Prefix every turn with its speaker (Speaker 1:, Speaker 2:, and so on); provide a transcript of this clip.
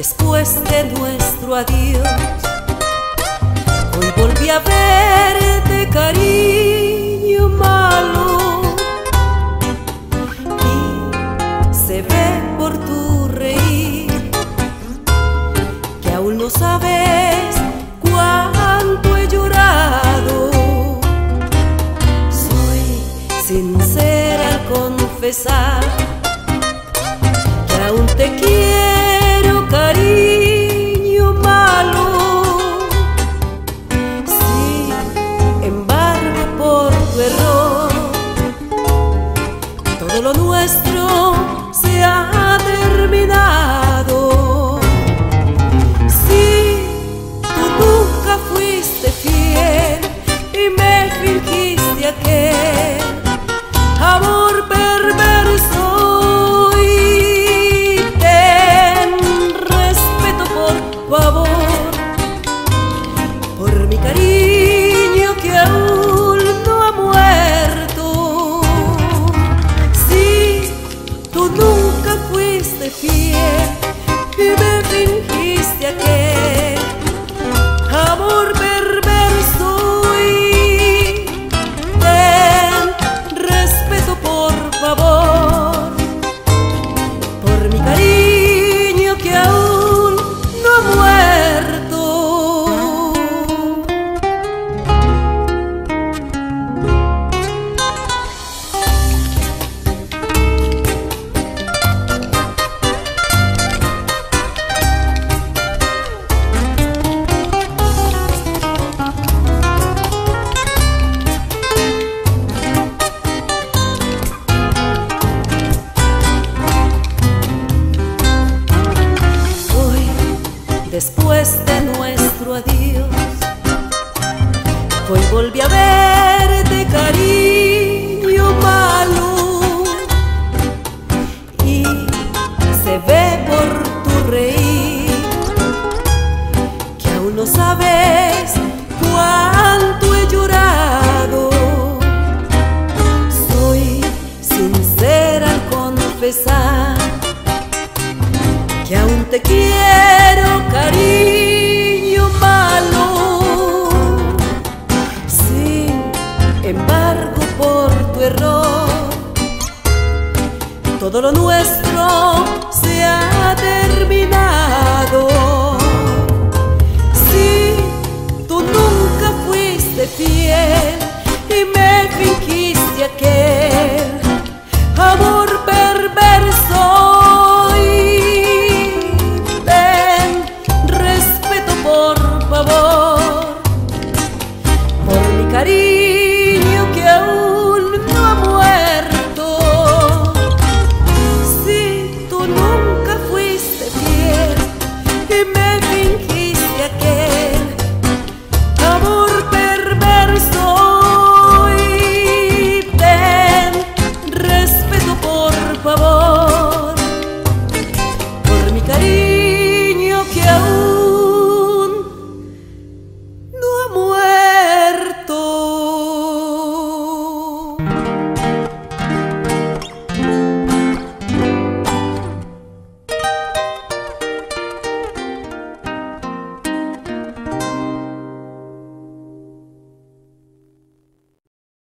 Speaker 1: después de nuestro adiós. Hoy volví a verte, cariño malo, y se ve por tu reír que aún no sabes cuánto he llorado. Soy sincera al confesar que aún te quiero. carinho. después de nuestro adiós. Hoy volví a verte, cariño malo, y se ve por tu reír que aún no sabes cuánto he llorado. Soy sincera al confesar que aún te quiero. todo lo nuestro se ha terminado.